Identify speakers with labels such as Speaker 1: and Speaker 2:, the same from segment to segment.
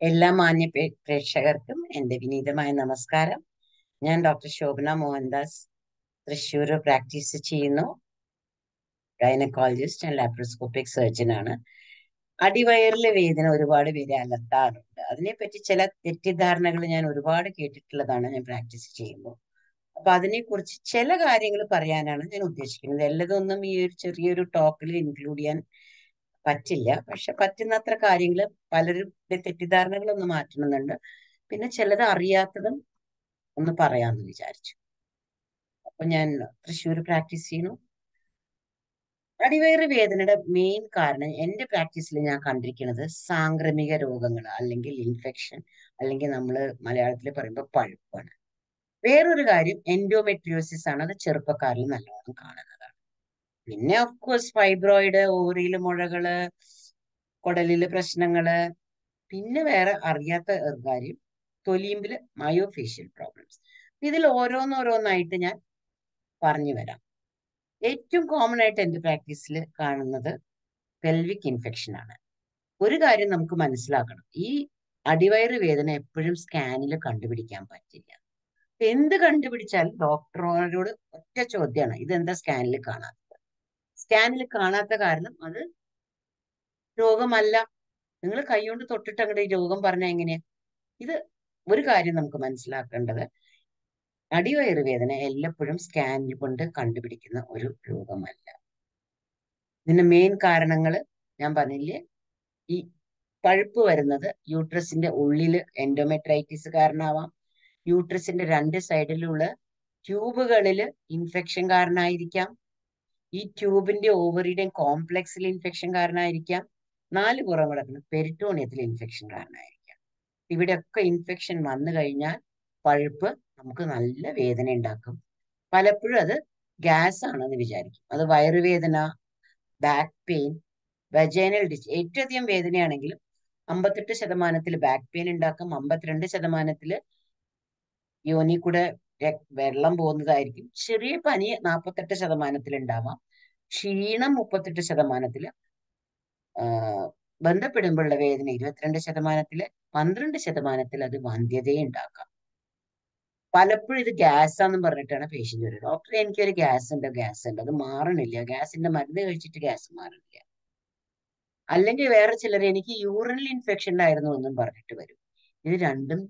Speaker 1: എല്ലാ മാന്യ പ്രേക്ഷകർക്കും എന്റെ വിനീതമായ നമസ്കാരം. ഞാൻ ഡോക്ടർ ശോഭന മോഹൻദാസ് തൃശ്ശൂർ പ്രാക്ടീസ് ചെയ്യുന്നു. ഗൈനക്കോളജിസ്റ്റ് ആൻഡ് ലാപ്രോസ്കോപ്പിക് സർജൻ ആണ്. അടിവയറിലെ വേദന ഒരുപാട് പേരെ അലട്ടാറുണ്ട്. അതിനെപ്പറ്റി ചില തെറ്റിദ്ധാരണകൾ ഞാൻ ഒരുപാട് കേട്ടിട്ടുള്ളതാണ് ഞാൻ പ്രാക്ടീസ് ചെയ്യുമ്പോൾ. അപ്പൊ അതിനെക്കുറിച്ച് ചില കാര്യങ്ങൾ പറയാനാണ് ഞാൻ ഉദ്ദേശിക്കുന്നത്. എല്ലാതൊന്നും ഈ ഒരു ചെറിയൊരു ടോക്കിൽ ഇൻക്ലൂഡ് ചെയ്യാൻ പറ്റില്ല. പക്ഷെ പറ്റുന്നത്ര കാര്യങ്ങൾ പലരുടെ തെറ്റിദ്ധാരണകൾ ഒന്ന് മാറ്റണമെന്നുണ്ട്. പിന്നെ ചിലത് അറിയാത്തതും ഒന്ന് പറയാമെന്ന് വിചാരിച്ചു. അപ്പൊ ഞാൻ തൃശ്ശൂർ പ്രാക്ടീസ് ചെയ്യുന്നു അടിവയറ് വേദനയുടെ മെയിൻ കാരണം എന്റെ പ്രാക്ടീസിൽ ഞാൻ കണ്ടിരിക്കുന്നത് സാംക്രമിക രോഗങ്ങൾ അല്ലെങ്കിൽ ഇൻഫെക്ഷൻ അല്ലെങ്കിൽ നമ്മൾ മലയാളത്തിൽ പറയുമ്പോൾ പഴുപ്പാണ്. വേറൊരു കാര്യം എൻഡോമെട്രിയോസിസ് ആണ് അത് ചെറുപ്പക്കാരിൽ നല്ലോണം കാണുന്നതാണ് പിന്നെ ഓഫ്കോഴ്സ് ഫൈബ്രോയിഡ് ഓവറിയിൽ മുഴകൾ കുടലിൽ പ്രശ്നങ്ങൾ. പിന്നെ വേറെ അറിയാത്ത കാര്യം തൊലിയുമ്പിൽ മയോഫേഷ്യൽ പ്രോബ്ലംസ് ഇതിൽ ഓരോന്നോരോന്നായിട്ട് ഞാൻ പറഞ്ഞു വരാം. ഏറ്റവും കോമൺ ആയിട്ട് എന്റെ പ്രാക്ടീസിൽ കാണുന്നത്? പെൽവിക് ഇൻഫെക്ഷൻ ആണ്. ഒരു കാര്യം നമുക്ക് മനസ്സിലാക്കണം. ഈ അടിവയറ് വേദന എപ്പോഴും സ്കാനിൽ കണ്ടുപിടിക്കാൻ പറ്റില്ല. എന്ത് കണ്ടുപിടിച്ചാൽ ഡോക്ടറോട് ഒറ്റ ചോദ്യമാണ് ഇതെന്താ സ്കാനിൽ കാണാത്തത് സ്കാനിൽ കാണാത്ത കാരണം അത് രോഗമല്ല. നിങ്ങൾ കൈകൊണ്ട് തൊട്ടിട്ട് അങ്ങോട്ട് ഈ രോഗം പറഞ്ഞാൽ എങ്ങനെയാ? ഇത് ഒരു കാര്യം നമുക്ക് മനസ്സിലാക്കേണ്ടത്. അടിവയറുവേദന എല്ലപ്പോഴും സ്കാനിൽ കൊണ്ട് കണ്ടുപിടിക്കുന്ന ഒരു രോഗമല്ല. ഇതിന്റെ മെയിൻ കാരണങ്ങൾ ഞാൻ പറഞ്ഞില്ലേ? ഈ പഴുപ്പ് വരുന്നത് യൂട്രസിന്റെ ഉള്ളിൽ എൻഡോമെട്രൈറ്റിസ് കാരണമാവാം യൂട്രസിന്റെ രണ്ട് സൈഡിലുള്ള ട്യൂബുകളിൽ ഇൻഫെക്ഷൻ കാരണമായിരിക്കാം ഈ ട്യൂബിന്റെ ഓവറിയുടെയും കോംപ്ലക്സിൽ ഇൻഫെക്ഷൻ കാരണമായിരിക്കാം. നാല് പുറം കിടക്കുന്ന പെരിറ്റോണിയത്തിൽ ഇൻഫെക്ഷൻ കാരണമായിരിക്കാം. ഇവിടെയൊക്കെ ഇൻഫെക്ഷൻ വന്നു കഴിഞ്ഞാൽ പഴുപ്പ് നമുക്ക് നല്ല വേദന ഉണ്ടാക്കും. പലപ്പോഴും അത് ഗ്യാസ് ആണെന്ന് വിചാരിക്കും. അത് വയറുവേദന ബാക്ക് പെയിൻ വജൈനൽ ഡിസ് ഏറ്റവും അധികം വേദനയാണെങ്കിലും അമ്പത്തെട്ട് ശതമാനത്തിൽ ബാക്ക് പെയിൻ ഉണ്ടാക്കും. അമ്പത്തിരണ്ട് ശതമാനത്തിൽ യോനി കൂടെ വെള്ളം പോകുന്നതായിരിക്കും. ചെറിയ പനി നാൽപ്പത്തെട്ട് ശതമാനത്തിൽ ഉണ്ടാവാം. ക്ഷീണം മുപ്പത്തെട്ട് ശതമാനത്തിൽ ബന്ധപ്പെടുമ്പോഴുള്ള വേദന ഇരുപത്തിരണ്ട് ശതമാനത്തിൽ പന്ത്രണ്ട് ശതമാനത്തിൽ അത് വന്ധ്യതയെ ഉണ്ടാക്കാം പലപ്പോഴും ഇത് ഗ്യാസ് ആണെന്ന് പറഞ്ഞിട്ടാണ് പേഷ്യന്റ് വരുന്നത്. ഡോക്ടർ എനിക്കൊരു ഗ്യാസ് ഉണ്ട് ഗ്യാസ് ഉണ്ട് അത് മാറണില്ല. ഗ്യാസിന്റെ മരുന്ന് കഴിച്ചിട്ട് ഗ്യാസ് മാറണില്ല. അല്ലെങ്കിൽ വേറെ ചിലർ എനിക്ക് യൂറിനൽ ഇൻഫെക്ഷൻ ആയിരുന്നു എന്നും പറഞ്ഞിട്ട് വരും. ഇത് രണ്ടും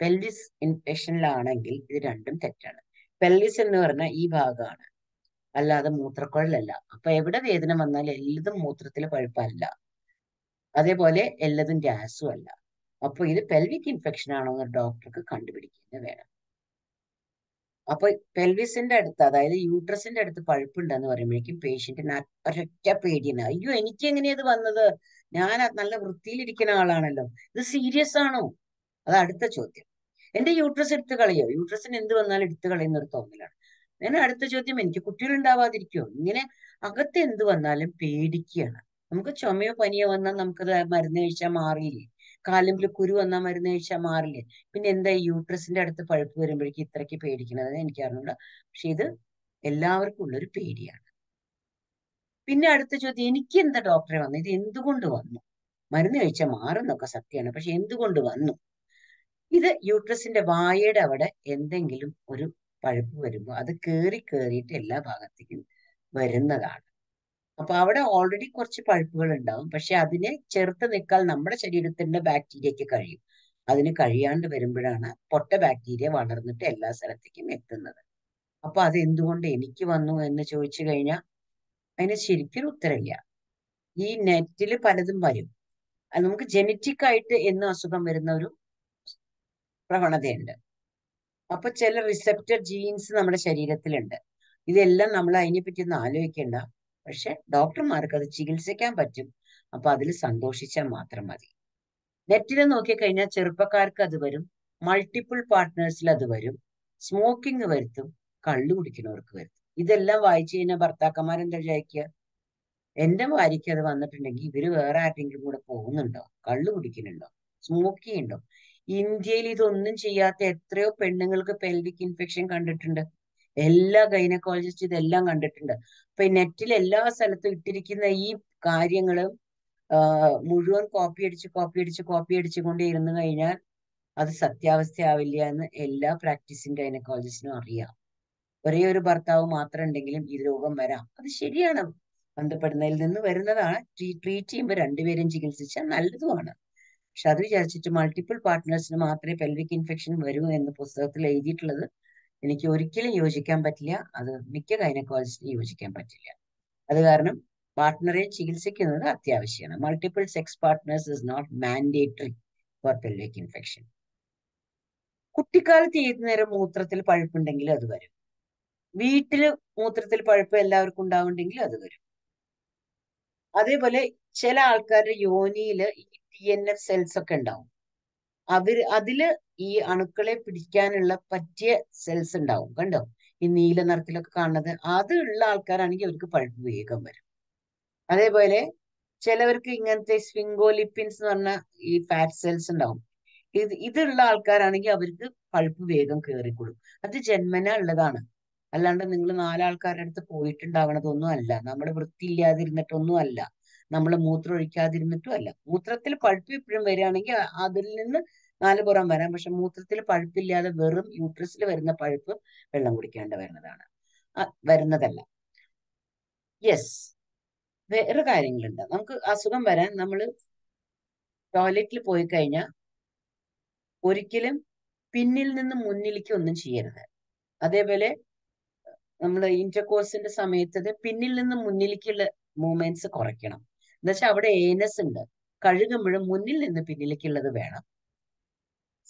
Speaker 1: പെൽവിസ് ഇൻഫെക്ഷനിലാണെങ്കിൽ ഇത് രണ്ടും തെറ്റാണ്. പെൽവിസ് എന്ന് പറഞ്ഞാൽ ഈ ഭാഗമാണ്. അല്ലാതെ മൂത്രക്കുഴലല്ല. അപ്പൊ എവിടെ വേദന വന്നാലും എല്ലതും മൂത്രത്തിൽ പഴുപ്പല്ല. അതേപോലെ എല്ലതും ഗ്യാസും അല്ല. അപ്പൊ ഇത് പെൽവിക് ഇൻഫെക്ഷൻ ആണോ എന്ന് ഡോക്ടർക്ക് കണ്ടുപിടിക്കുന്നത് വേണം അപ്പൊ പെൽവിസിന്റെ അടുത്ത് അതായത് യൂട്രസിന്റെ അടുത്ത് പഴുപ്പുണ്ടെന്ന് പറയുമ്പോഴേക്കും പേഷ്യന്റിന് ഒരൊറ്റ പേടിയാണ് അയ്യോ എനിക്ക് എങ്ങനെയാ ഇത് വന്നത്? ഞാൻ നല്ല വൃത്തിയിലിരിക്കുന്ന ആളാണല്ലോ. ഇത് സീരിയസ് ആണോ? അത് അടുത്ത ചോദ്യം. എന്റെ യൂട്രസ് എടുത്ത് കളയോ? യൂട്രസിന് എന്ത് വന്നാലും എടുത്ത് കളയുന്ന ഒരു തോന്നലാണ്. ഞാൻ അടുത്ത ചോദ്യം എനിക്ക് കുട്ടികൾ ഉണ്ടാവാതിരിക്കോ ഇങ്ങനെ അകത്ത് എന്ത് വന്നാലും പേടിക്കുകയാണ്. നമുക്ക് ചുമയോ പനിയോ വന്നാൽ നമുക്കത് മരുന്ന് കഴിച്ചാൽ മാറിയില്ലേ? കാലിൽ കുരു വന്നാൽ മരുന്ന് കഴിച്ചാൽ മാറില്ലേ പിന്നെ എന്താ യൂട്രസിന്റെ അടുത്ത് പഴുപ്പ് വരുമ്പോഴേക്കും ഇത്രയ്ക്ക് പേടിക്കണത് എനിക്ക് അറിഞ്ഞൂട പക്ഷെ ഇത് എല്ലാവർക്കും ഉള്ളൊരു പേടിയാണ്. പിന്നെ അടുത്ത ചോദ്യം എനിക്ക് എന്താ ഡോക്ടറെ വന്നു? ഇത് എന്തുകൊണ്ട് വന്നു? മരുന്ന് കഴിച്ചാൽ മാറുന്നൊക്കെ സത്യമാണ്. പക്ഷെ എന്തുകൊണ്ട് വന്നു? ഇത് യൂട്രസിന്റെ വായയുടെ അവിടെ എന്തെങ്കിലും ഒരു പഴുപ്പ് വരുമ്പോൾ അത് കേറി കേറിയിട്ട് എല്ലാ ഭാഗത്തേക്കും വരുന്നതാണ്. അപ്പൊ അവിടെ ഓൾറെഡി കുറച്ച് പഴുപ്പുകൾ ഉണ്ടാവും. പക്ഷെ അതിനെ ചെറുത്ത് നിൽക്കാൻ നമ്മുടെ ശരീരത്തിന്റെ ബാക്ടീരിയക്ക് കഴിയും. അതിന് കഴിയാണ്ട് വരുമ്പോഴാണ് പൊട്ട ബാക്ടീരിയ വളർന്നിട്ട് എല്ലാ സ്ഥലത്തേക്കും എത്തുന്നത്. അപ്പൊ അത് എന്തുകൊണ്ട് എനിക്ക് വന്നു എന്ന് ചോദിച്ചു കഴിഞ്ഞാൽ അതിന് ശരിക്കൊരു ഉത്തരമില്ല. ഈ നെറ്റിൽ പലതും വരും. നമുക്ക് ജനറ്റിക് ആയിട്ട് എന്ന് അസുഖം വരുന്ന ഒരു പ്രവണതയുണ്ട്. അപ്പൊ ചില റിസപ്റ്റർ ജീൻസ് നമ്മുടെ ശരീരത്തിലുണ്ട്. ഇതെല്ലാം നമ്മൾ അതിനെപ്പറ്റി ഒന്നും ആലോചിക്കേണ്ട. പക്ഷെ ഡോക്ടർമാർക്ക് അത് ചികിത്സിക്കാൻ പറ്റും. അപ്പൊ അതിൽ സന്തോഷിച്ചാൽ മാത്രം മതി. നെറ്റിൽ നോക്കിക്കഴിഞ്ഞാൽ ചെറുപ്പക്കാർക്ക് അത് വരും. മൾട്ടിപ്പിൾ പാർട്ട്നേഴ്സിൽ അത് വരും. സ്മോക്കിംഗ് വരുത്തും. കള്ളു കുടിക്കുന്നവർക്ക് വരുത്തും. ഇതെല്ലാം വായിച്ചു കഴിഞ്ഞാൽ ഭർത്താക്കന്മാരെന്താ വിചാരിക്കുക? എന്റെ ഭാര്യയ്ക്ക് അത് വന്നിട്ടുണ്ടെങ്കിൽ ഇവർ വേറെ ആരുടെങ്കിലും കൂടെ പോകുന്നുണ്ടോ? കള്ളു കുടിക്കുന്നുണ്ടോ? സ്മോക്ക് ചെയ്യുന്നുണ്ടോ? ഇന്ത്യയിൽ ഇതൊന്നും ചെയ്യാത്ത എത്രയോ പെണ്ണുങ്ങൾക്ക് പെൽവിക് ഇൻഫെക്ഷൻ കണ്ടിട്ടുണ്ട്. എല്ലാ ഗൈനക്കോളജിസ്റ്റ് ഇതെല്ലാം കണ്ടിട്ടുണ്ട്. അപ്പൊ നെറ്റിൽ എല്ലാ സ്ഥലത്തും ഇട്ടിരിക്കുന്ന ഈ കാര്യങ്ങളും മുഴുവൻ കോപ്പി അടിച്ച് കോപ്പി അടിച്ച് കോപ്പി അടിച്ച് കൊണ്ടേ ഇരുന്നു കഴിഞ്ഞാൽ അത് സത്യാവസ്ഥയാവില്ല എന്ന് എല്ലാ പ്രാക്ടീസിങ് ഗൈനക്കോളജിസ്റ്റിനും അറിയാം. ഒരേ ഒരു ഭർത്താവ് മാത്രം ഉണ്ടെങ്കിലും ഈ രോഗം വരാം. അത് ശരിയാണ്. ബന്ധപ്പെടുന്നതിൽ നിന്ന് വരുന്നതാണ്. ട്രീറ്റ് ചെയ്യുമ്പോൾ രണ്ടുപേരും ചികിത്സിച്ചാൽ നല്ലതുമാണ്. പക്ഷെ അത് വിചാരിച്ചിട്ട് മൾട്ടിപ്പിൾ പാർട്ട്നേഴ്സിന് മാത്രമേ പെൽവിക് ഇൻഫെക്ഷൻ വരൂ എന്ന് പുസ്തകത്തിൽ എഴുതിയിട്ടുള്ളത്. എനിക്ക് ഒരിക്കലും യോജിക്കാൻ പറ്റില്ല. അത് മിക്ക ഗൈനക്കോളജിസ്റ്റിനും യോജിക്കാൻ പറ്റില്ല. അത് കാരണം പാർട്ട്ണറെ ചികിത്സിക്കുന്നത് അത്യാവശ്യമാണ്. Multiple sex partners is not mandatory for pelvic infection കുട്ടിക്കാലത്ത് ഏത് നേരം മൂത്രത്തിൽ പഴുപ്പുണ്ടെങ്കിൽ അത് വരും. വീട്ടിൽ മൂത്രത്തിൽ പഴുപ്പ് എല്ലാവർക്കും ഉണ്ടാവുണ്ടെങ്കിൽ അത് വരും. അതേപോലെ ചില ആൾക്കാരുടെ യോനിയിൽ ഈ ടി എൻ എഫ് സെൽസ് ഒക്കെ ഉണ്ടാവും. അവർ അതിൽ ഈ അണുക്കളെ പിടിക്കാനുള്ള പറ്റിയ സെൽസ് ഉണ്ടാവും കണ്ടോ? ഈ നീല നിറത്തിലൊക്കെ കാണുന്നത്. അത് ഉള്ള ആൾക്കാരാണെങ്കിൽ അവർക്ക് പഴുപ്പ് വേഗം വരും. അതേപോലെ ചിലവർക്ക് ഇങ്ങനത്തെ സ്വിങ്കോലിപ്പിൻസ് എന്ന് പറഞ്ഞ ഈ ഫാറ്റ് സെൽസ് ഉണ്ടാവും. ഇത് ഇതുള്ള ആൾക്കാരാണെങ്കിൽ അവർക്ക് പഴുപ്പ് വേഗം കയറിക്കൊള്ളും അത് ജന്മന ഉള്ളതാണ്. അല്ലാണ്ട് നിങ്ങൾ നാലാൾക്കാരുടെ അടുത്ത് പോയിട്ടുണ്ടാവണതൊന്നും അല്ല. നമ്മുടെ വൃത്തിയില്ലാതിരുന്നിട്ടൊന്നും അല്ല. നമ്മൾ മൂത്രം ഒഴിക്കാതിരുന്നിട്ടും അല്ല. മൂത്രത്തിൽ പഴുപ്പ് ഇപ്പോഴും വരികയാണെങ്കിൽ അതിൽ നിന്ന് നാല് പുറം വരാം. പക്ഷെ മൂത്രത്തിൽ പഴുപ്പില്ലാതെ വെറും യൂട്രസിൽ വരുന്ന പഴുപ്പ് വെള്ളം കുടിക്കാണ്ട് വരുന്നതാണ്. വരുന്നതല്ല. യെസ് വേറെ കാര്യങ്ങളുണ്ട്. നമുക്ക് അസുഖം വരാൻ നമ്മൾ ടോയ്ലറ്റിൽ പോയി കഴിഞ്ഞാൽ ഒരിക്കലും പിന്നിൽ നിന്ന് മുന്നിലേക്ക് ഒന്നും ചെയ്യരുത്. അതേപോലെ നമ്മൾ ഇന്റർകോഴ്സിന്റെ സമയത്ത് പിന്നിൽ നിന്ന് മുന്നിലേക്കുള്ള മൂവ്മെന്റ്സ് കുറയ്ക്കണം. എന്താ വെച്ചാൽ അവിടെ ഏനസ് ഉണ്ട്. കഴുകുമ്പോഴും മുന്നിൽ നിന്ന് പിന്നിലേക്കുള്ളത് വേണം.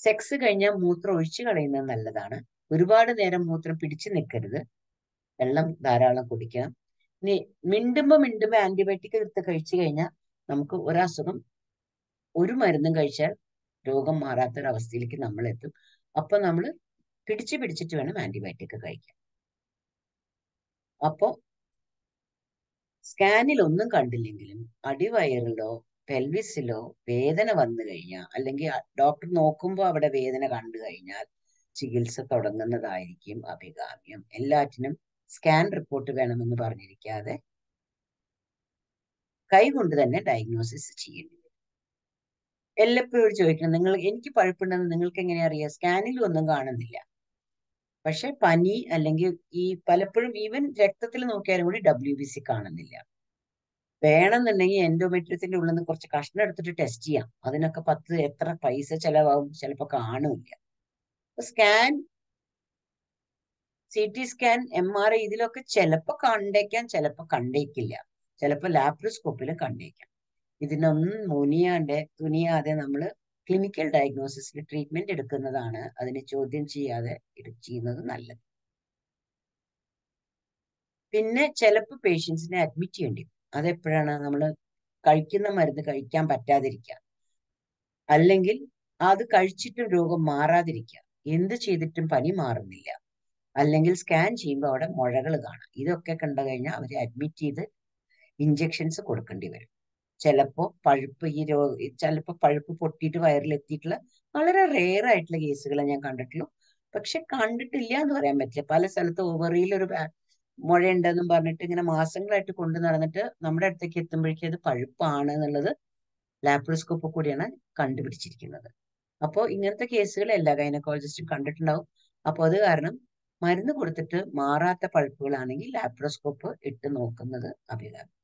Speaker 1: സെക്സ് കഴിഞ്ഞാൽ മൂത്രം ഒഴിച്ചു കളയുന്നത് നല്ലതാണ്. ഒരുപാട് നേരം മൂത്രം പിടിച്ചു നിൽക്കരുത് വെള്ളം ധാരാളം കുടിക്കണം. ഇനി മിണ്ടുമ്പോ മിണ്ടുമ്പോ ആന്റിബയോട്ടിക് എടുത്ത് കഴിച്ചു കഴിഞ്ഞാൽ നമുക്ക് ഒരസുഖം ഒരു മരുന്നും കഴിച്ചാൽ രോഗം മാറാത്തൊരവസ്ഥയിലേക്ക് നമ്മൾ എത്തും അപ്പൊ നമ്മൾ പിടിച്ചു പിടിച്ചിട്ട് വേണം ആന്റിബയോട്ടിക് കഴിക്കാൻ. അപ്പോ സ്കാനിൽ ഒന്നും കണ്ടില്ലെങ്കിലും അടിവയറിലോ പെൽവിസിലോ വേദന വന്നു കഴിഞ്ഞാൽ അല്ലെങ്കിൽ ഡോക്ടർ നോക്കുമ്പോൾ അവിടെ വേദന കണ്ടു കഴിഞ്ഞാൽ ചികിത്സ തുടങ്ങുന്നതായിരിക്കും അഭികാമ്യം. എല്ലാറ്റിനും സ്കാൻ റിപ്പോർട്ട് വേണമെന്ന് പറഞ്ഞിരിക്കാതെ കൈകൊണ്ട് തന്നെ ഡയഗ്നോസിസ് ചെയ്യേണ്ടി വരും. എല്ലപ്പോഴും ചോദിക്കണം നിങ്ങൾ എനിക്ക് പഴുപ്പുണ്ടെന്ന് നിങ്ങൾക്ക് എങ്ങനെ അറിയാം സ്കാനിൽ ഒന്നും കാണുന്നില്ല. പക്ഷെ പനി അല്ലെങ്കിൽ ഈ പലപ്പോഴും ഈവൻ രക്തത്തിൽ നോക്കിയാലും കൂടി ഡബ്ല്യു ബി സി കാണുന്നില്ല. വേണമെന്നുണ്ടെങ്കിൽ എൻഡോമെട്രിയത്തിന്റെ ഉള്ളിൽ നിന്ന് കുറച്ച് കഷ്ണം എടുത്തിട്ട് ടെസ്റ്റ് ചെയ്യാം. അതിനൊക്കെ പത്ത് എത്ര പൈസ ചെലവാകും ചിലപ്പോൾ കാണുമില്ല scan C T scan M R I ഇതിലൊക്കെ ചിലപ്പോൾ കണ്ടേക്കാം ചിലപ്പോൾ കണ്ടേക്കില്ല. ചിലപ്പോൾ ലാപ്രോസ്കോപ്പിൽ കണ്ടേക്കാം. ഇതിനൊന്നും മുനിയാണ്ട് തുനിയാതെ നമ്മൾ ക്ലിനിക്കൽ ഡയഗ്നോസിസിൽ ട്രീറ്റ്മെന്റ് എടുക്കുന്നതാണ് അതിനെ ചോദ്യം ചെയ്യാതെ ചെയ്യുന്നത് നല്ലത്. പിന്നെ ചിലപ്പോൾ പേഷ്യൻസിനെ അഡ്മിറ്റ് ചെയ്യേണ്ടി വരും. അതെപ്പോഴാണ് നമ്മൾ കഴിക്കുന്ന മരുന്ന് കഴിക്കാൻ പറ്റാതിരിക്കുക. അല്ലെങ്കിൽ അത് കഴിച്ചിട്ടും രോഗം മാറാതിരിക്കുക. എന്ത് ചെയ്തിട്ടും പനി മാറുന്നില്ല. അല്ലെങ്കിൽ സ്കാൻ ചെയ്യുമ്പോൾ അവിടെ മുഴകൾ കാണാം. ഇതൊക്കെ കണ്ടു കഴിഞ്ഞാൽ അവരെ അഡ്മിറ്റ് ചെയ്ത് ഇഞ്ചെക്ഷൻസ് കൊടുക്കേണ്ടി വരും. ചിലപ്പോൾ പഴുപ്പ് ഈ രോഗ ചിലപ്പോൾ പഴുപ്പ് പൊട്ടിയിട്ട് വയറിലെത്തിയിട്ടുള്ള വളരെ റെയർ ആയിട്ടുള്ള കേസുകളെ ഞാൻ കണ്ടിട്ടുള്ളൂ. പക്ഷെ കണ്ടിട്ടില്ല എന്ന് പറയാൻ പറ്റില്ല. പല സ്ഥലത്ത് ഓവറിയിൽ ഒരു മുഴയുണ്ടെന്നും പറഞ്ഞിട്ട് ഇങ്ങനെ മാസങ്ങളായിട്ട് കൊണ്ടു നടന്നിട്ട് നമ്മുടെ അടുത്തേക്ക് എത്തുമ്പോഴേക്കും അത് പഴുപ്പാണ് എന്നുള്ളത് ലാപ്രോസ്കോപ്പ് കൂടിയാണ് കണ്ടുപിടിച്ചിരിക്കുന്നത്. അപ്പോൾ ഇങ്ങനത്തെ കേസുകൾ എല്ലാ ഗൈനക്കോളജിസ്റ്റും കണ്ടിട്ടുണ്ടാവും. അപ്പോൾ അത് കാരണം മരുന്ന് കൊടുത്തിട്ട് മാറാത്ത പഴുപ്പുകളാണെങ്കിൽ ലാപ്രോസ്കോപ്പ് ഇട്ട് നോക്കുന്നത് അഭികാമ്യം.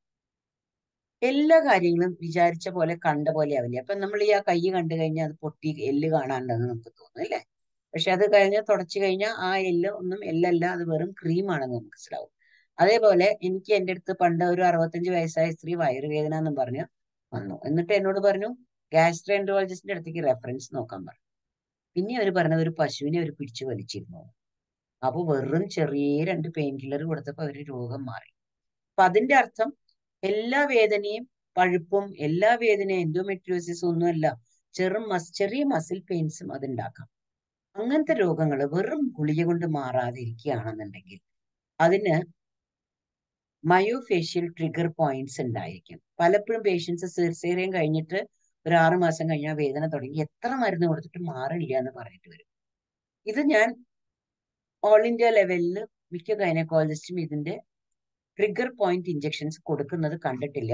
Speaker 1: എല്ലാ കാര്യങ്ങളും വിചാരിച്ച പോലെ കണ്ട പോലെ ആവില്ല. അപ്പൊ നമ്മൾ ഈ ആ കൈ കണ്ടു കഴിഞ്ഞാൽ അത് പൊട്ടി എല്ല് കാണാണ്ടെന്ന് നമുക്ക് തോന്നും അല്ലേ? പക്ഷെ അത് കഴിഞ്ഞ് തുടച്ചു കഴിഞ്ഞാൽ ആ എല്ല് ഒന്നും എല്ലല്ല അത് വെറും ക്രീമാണെന്ന് നമുക്ക് മനസ്സിലാവും. അതേപോലെ എനിക്ക് എന്റെ അടുത്ത് പണ്ട് ഒരു അറുപത്തഞ്ച് വയസ്സായ സ്ത്രീ വയറുവേദന എന്ന് പറഞ്ഞു വന്നു. എന്നിട്ട് എന്നോട് പറഞ്ഞു ഗാസ്ട്രോഎൻട്രോളജിസ്റ്റിന്റെ അടുത്തേക്ക് റെഫറൻസ് നോക്കാൻ പറഞ്ഞു. പിന്നെ അവർ പറഞ്ഞത് ഒരു പശുവിനെ അവർ പിടിച്ചു വലിച്ചിരുന്നു. അപ്പൊ വെറും ചെറിയ രണ്ട് പെയിൻ കില്ലർ കൊടുത്തപ്പോൾ അവർ രോഗം മാറി. അപ്പൊ അതിന്റെ അർത്ഥം എല്ലാ വേദനയും പഴുപ്പും എല്ലാ വേദനയും എൻഡോമെട്രിയോസിസും ഒന്നുമല്ല ചെറു മസ് ചെറിയ മസിൽ പെയിൻസും അതുണ്ടാക്കാം. അങ്ങനത്തെ രോഗങ്ങൾ വെറും ഗുളിക കൊണ്ട് മാറാതെ ഇരിക്കുകയാണെന്നുണ്ടെങ്കിൽ അതിന് മയോഫേഷ്യൽ ട്രിഗർ പോയിന്റ്സ് ഉണ്ടായിരിക്കും. പലപ്പോഴും പേഷ്യൻസ് സിർസേറിയം കഴിഞ്ഞിട്ട് ഒരു ആറു മാസം കഴിഞ്ഞാൽ വേദന തുടങ്ങി എത്ര മരുന്ന് കൊടുത്തിട്ട് മാറില്ല എന്ന് പറഞ്ഞിട്ട് വരും. ഇത് ഞാൻ ഓൾ ഇന്ത്യ ലെവലിൽ മിക്ക ഗൈനക്കോളജിസ്റ്റും ഇതിന്റെ ട്രിഗർ പോയിന്റ് ഇഞ്ചെക്ഷൻസ് കൊടുക്കുന്നത് കണ്ടിട്ടില്ല.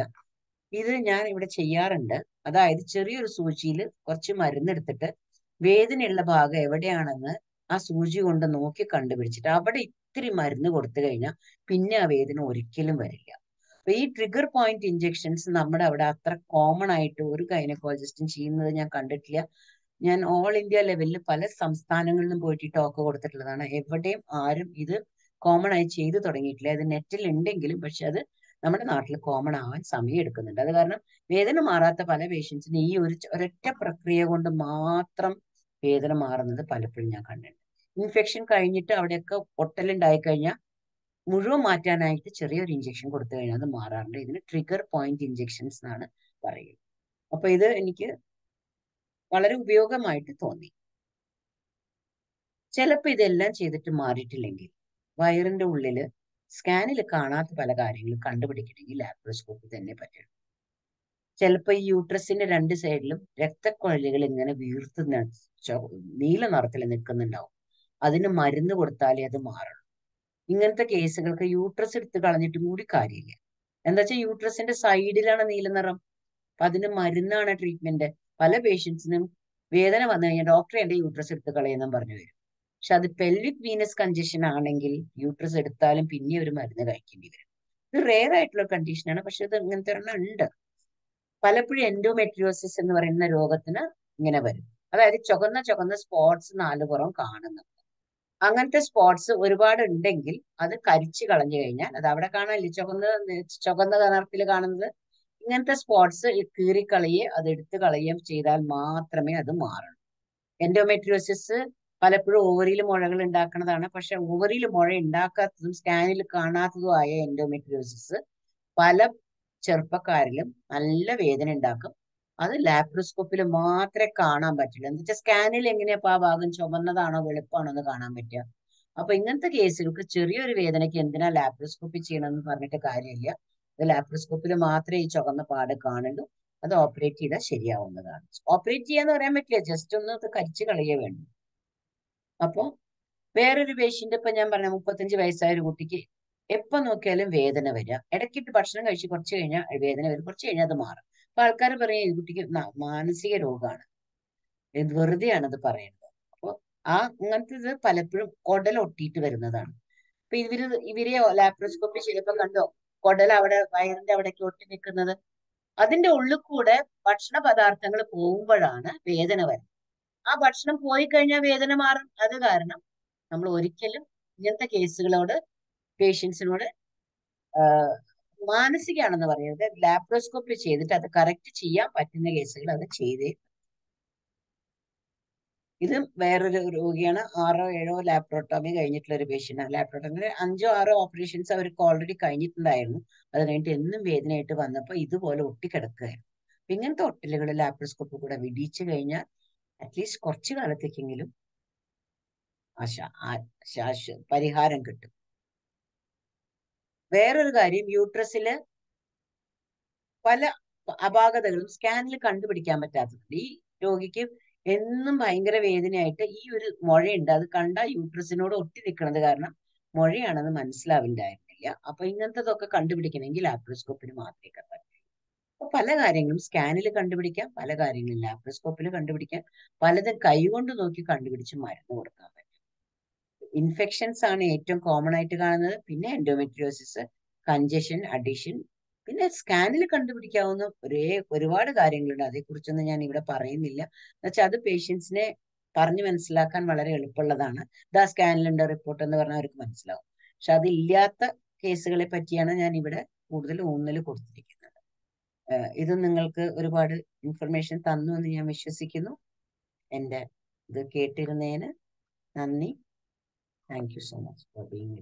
Speaker 1: ഇത് ഞാൻ ഇവിടെ ചെയ്യാറുണ്ട്. അതായത് ചെറിയൊരു സൂചിയിൽ കുറച്ച് മരുന്നെടുത്തിട്ട് വേദനയുള്ള ഭാഗം എവിടെയാണെന്ന് ആ സൂചി കൊണ്ട് നോക്കി കണ്ടുപിടിച്ചിട്ട് അവിടെ ഇത്തിരി മരുന്ന് കൊടുത്തു കഴിഞ്ഞാൽ പിന്നെ ആ വേദന ഒരിക്കലും വരില്ല. അപ്പൊ ഈ ട്രിഗർ പോയിന്റ് ഇഞ്ചെക്ഷൻസ് നമ്മുടെ അവിടെ അത്ര കോമൺ ആയിട്ട് ഒരു ഗൈനക്കോളജിസ്റ്റും ചെയ്യുന്നത് ഞാൻ കണ്ടിട്ടില്ല. ഞാൻ ഓൾ ഇന്ത്യ ലെവലിൽ പല സംസ്ഥാനങ്ങളിലും പോയിട്ട് ടോക്ക് കൊടുത്തിട്ടുള്ളതാണ്. എവിടെയും ആരും ഇത് കോമൺ ആയി ചെയ്തു തുടങ്ങിയിട്ടില്ല. അത് നെറ്റിൽ ഉണ്ടെങ്കിലും പക്ഷെ അത് നമ്മുടെ നാട്ടിൽ കോമൺ ആവാൻ സമയം എടുക്കുന്നുണ്ട്. അത് കാരണം വേദന മാറാത്ത പല പേഷ്യൻസിന് ഈ ഒരു ഒരൊറ്റ പ്രക്രിയ കൊണ്ട് മാത്രം വേദന മാറുന്നത് പലപ്പോഴും ഞാൻ കണ്ടിട്ടുണ്ട്. ഇൻഫെക്ഷൻ കഴിഞ്ഞിട്ട് അവിടെയൊക്കെ പൊട്ടലുണ്ടായി കഴിഞ്ഞാൽ മുഴുവൻ മാറ്റാനായിട്ട് ചെറിയൊരു ഇഞ്ചെക്ഷൻ കൊടുത്തു കഴിഞ്ഞാൽ അത് മാറാറുണ്ട്. ഇതിന് ട്രിഗർ പോയിന്റ് ഇഞ്ചെക്ഷൻസ് എന്നാണ് പറയുന്നത്. അപ്പൊ ഇത് എനിക്ക് വളരെ ഉപയോഗമായിട്ട് തോന്നി. ചിലപ്പോൾ ഇതെല്ലാം ചെയ്തിട്ട് മാറിയിട്ടില്ലെങ്കിൽ വയറിന്റെ ഉള്ളിൽ സ്കാനിൽ കാണാത്ത പല കാര്യങ്ങളും കണ്ടുപിടിക്കണമെങ്കിൽ ലാപ്രോസ്കോപ്പി തന്നെ പറ്റണം. ചിലപ്പോൾ ഈ യൂട്രസിന്റെ രണ്ട് സൈഡിലും രക്തക്കുഴലുകൾ ഇങ്ങനെ വീർത്ത് നീല നിറത്തിൽ നിൽക്കുന്നുണ്ടാവും അതിന് മരുന്ന് കൊടുത്താലേ അത് മാറണം. ഇങ്ങനത്തെ കേസുകൾക്ക് യൂട്രസ് എടുത്ത് കളഞ്ഞിട്ടും കൂടി കാര്യമില്ല. എന്താ വെച്ചാൽ യൂട്രസിന്റെ സൈഡിലാണ് നീല നിറം. അപ്പൊ അതിന് മരുന്നാണ് ട്രീറ്റ്മെന്റ് പല പേഷ്യൻസിനും വേദന വന്നു കഴിഞ്ഞാൽ ഡോക്ടർ എന്റെ യൂട്രസ് എടുത്ത് കളയുന്നു പറഞ്ഞു വരും. പക്ഷെ അത് പെൽവിക് വീനസ് കഞ്ചഷൻ ആണെങ്കിൽ യൂട്രസ് എടുത്താലും പിന്നെ ഒരു മരുന്ന് കഴിക്കേണ്ടി വരും. ഇത് റെയർ ആയിട്ടുള്ള കണ്ടീഷനാണ് പക്ഷെ ഇത് ഇങ്ങനത്തെ ഒരെണ്ണം ഉണ്ട്. പലപ്പോഴും എൻഡോമെട്രിയോസിസ് എന്ന് പറയുന്ന രോഗത്തിന് ഇങ്ങനെ വരും. അതായത് ചുവന്ന ചുവന്ന സ്പോട്സ് നാല് പുറം കാണുന്നു അങ്ങനത്തെ സ്പോട്സ് ഒരുപാട് ഉണ്ടെങ്കിൽ അത് കരിച്ചു കളഞ്ഞു കഴിഞ്ഞാൽ അത് അവിടെ കാണാനില്ല? ചുവന്ന ചുവന്ന നിറത്തിൽ കാണുന്നത്. ഇങ്ങനത്തെ സ്പോട്സ് കീറിക്കളയെ അത് എടുത്തു കളയുകയും ചെയ്താൽ മാത്രമേ അത് മാറുള്ളൂ എൻഡോമെട്രിയോസിസ് പലപ്പോഴും ഓവറിയിൽ മുഴകൾ ഉണ്ടാക്കുന്നതാണ്. പക്ഷെ ഓവറിയിൽ മുഴ ഉണ്ടാക്കാത്തതും സ്കാനിൽ കാണാത്തതുമായ എൻഡോമെട്രിയോസിസ് പല ചെറുപ്പക്കാരിലും നല്ല വേദന ഉണ്ടാക്കും. അത് ലാപ്രോസ്കോപ്പിൽ മാത്രമേ കാണാൻ പറ്റുള്ളൂ എന്താ വെച്ചാൽ സ്കാനിൽ എങ്ങനെയാ ആ ഭാഗം ചുമന്നതാണോ വെളുപ്പാണോ എന്ന് കാണാൻ പറ്റുക? അപ്പൊ ഇങ്ങനത്തെ കേസുകൾക്ക് ചെറിയൊരു വേദനയ്ക്ക് എന്തിനാ ലാപ്രോസ്കോപ്പി ചെയ്യണമെന്ന് പറഞ്ഞിട്ട് കാര്യമില്ല. അത് ലാപ്രോസ്കോപ്പിൽ മാത്രമേ ഈ ചുവന്ന പാട് കാണുള്ളൂ. അത് ഓപ്പറേറ്റ് ചെയ്താൽ ശരിയാവുന്നതാണ്. ഓപ്പറേറ്റ് ചെയ്യാന്ന് പറയാൻ പറ്റില്ല. ജസ്റ്റ് ഒന്ന് അത് കരിച്ചു കളയേ വേണ്ടു. അപ്പൊ വേറൊരു പേഷ്യന്റ് ഇപ്പൊ ഞാൻ പറഞ്ഞ മുപ്പത്തഞ്ച് വയസ്സായ ഒരു കുട്ടിക്ക് എപ്പോ നോക്കിയാലും വേദന വരിക ഇടയ്ക്കിട്ട് ഭക്ഷണം കഴിച്ച് കുറച്ച് കഴിഞ്ഞാൽ വേദന വരും. കുറച്ച് കഴിഞ്ഞാൽ അത് മാറും. അപ്പൊ ആൾക്കാർ പറയും ഈ കുട്ടിക്ക് മാനസിക രോഗമാണ് വെറുതെയാണ് അത് പറയുന്നത്. അപ്പോൾ ആ അങ്ങനത്തെ ഇത് പലപ്പോഴും കുടൽ ഒട്ടിയിട്ട് വരുന്നതാണ്. അപ്പൊ ഇവർ ഇവരെ ലാപ്രോസ്കോപ്പി ചെയ്തപ്പോ കണ്ടോ? കുടൽ അവിടെ വയറിന്റെ അവിടേക്ക് ഒട്ടി നിൽക്കുന്നത്. അതിന്റെ ഉള്ളിൽ കൂടെ ഭക്ഷണ പദാർത്ഥങ്ങൾ പോകുമ്പോഴാണ് വേദന വരുന്നത്. ആ ഭക്ഷണം പോയി കഴിഞ്ഞാൽ വേദന മാറും. അത് കാരണം നമ്മൾ ഒരിക്കലും ഇങ്ങനത്തെ കേസുകളോട് പേഷ്യൻസിനോട് മാനസികമാണെന്ന് പറയുന്നത് ലാപ്രോസ്കോപ്പി ചെയ്തിട്ട് അത് കറക്റ്റ് ചെയ്യാൻ പറ്റുന്ന കേസുകൾ അത് ചെയ്തേ ഇത് വേറൊരു രോഗിയാണ്. ആറോ ഏഴോ ലാപ്രോട്ടോമി കഴിഞ്ഞിട്ടുള്ള ഒരു പേഷ്യന്റ് ലാപ്രോട്ടോമി അഞ്ചോ ആറോ ഓപ്പറേഷൻസ് അവർക്ക് ഓൾറെഡി കഴിഞ്ഞിട്ടുണ്ടായിരുന്നു. അത് കഴിഞ്ഞിട്ട് എന്നും വേദനയായിട്ട് വന്നപ്പോൾ ഇതുപോലെ ഒട്ടിക്കിടക്കുകയായിരുന്നു ഇങ്ങനത്തെ ഒട്ടലുകൾ ലാപ്രോസ്കോപ്പ് കൂടെ വിടിച്ചു കഴിഞ്ഞാൽ അറ്റ്ലീസ്റ്റ് കുറച്ചു കാലത്തേക്കെങ്കിലും പരിഹാരം കിട്ടും. വേറൊരു കാര്യം യൂട്രസിൽ പല അപാകതകളും സ്കാനിൽ കണ്ടുപിടിക്കാൻ പറ്റാത്തതുണ്ട്. ഈ രോഗിക്ക് എന്നും ഭയങ്കര വേദനയായിട്ട് ഈ ഒരു മുഴയുണ്ട്. അത് കണ്ട യൂട്രസിനോട് ഒട്ടി നിൽക്കുന്നത് കാരണം മുഴയാണെന്ന് മനസ്സിലാവില്ലായിരുന്നില്ല. അപ്പൊ ഇങ്ങനത്തതൊക്കെ കണ്ടുപിടിക്കണമെങ്കിൽ ലാപ്രോസ്കോപ്പിന് മാത്രമേ അപ്പൊ പല കാര്യങ്ങളും സ്കാനിൽ കണ്ടുപിടിക്കാം പല കാര്യങ്ങളും ലാപ്രോസ്കോപ്പിൽ കണ്ടുപിടിക്കാം. പലതും കൈകൊണ്ട് നോക്കി കണ്ടുപിടിച്ച് മരുന്ന് കൊടുക്കാൻ പറ്റും ഇൻഫെക്ഷൻസ് ആണ് ഏറ്റവും കോമൺ ആയിട്ട് കാണുന്നത്. പിന്നെ എൻഡോമെട്രിയോസിസ് കഞ്ചഷൻ അഡിഷൻ പിന്നെ സ്കാനിൽ കണ്ടുപിടിക്കാവുന്ന ഒരേ ഒരുപാട് കാര്യങ്ങളുണ്ട്. അതേക്കുറിച്ചൊന്നും ഞാൻ ഇവിടെ പറയുന്നില്ല. എന്നുവെച്ചാൽ അത് പേഷ്യൻസിനെ പറഞ്ഞു മനസ്സിലാക്കാൻ വളരെ എളുപ്പമുള്ളതാണ്. ദാ സ്കാനിലുണ്ട് റിപ്പോർട്ട് എന്ന് പറഞ്ഞാൽ അവർക്ക് മനസ്സിലാവും. പക്ഷെ അതില്ലാത്ത കേസുകളെ പറ്റിയാണ് ഞാൻ ഇവിടെ കൂടുതൽ ഊന്നൽ കൊടുത്തിരിക്കുന്നത്. ഇത് നിങ്ങൾക്ക് ഒരുപാട് ഇൻഫർമേഷൻ തന്നു എന്ന് ഞാൻ വിശ്വസിക്കുന്നു. എന്റെ ഇത് കേട്ടിരുന്നതിന് നന്ദി. Thank you so much for being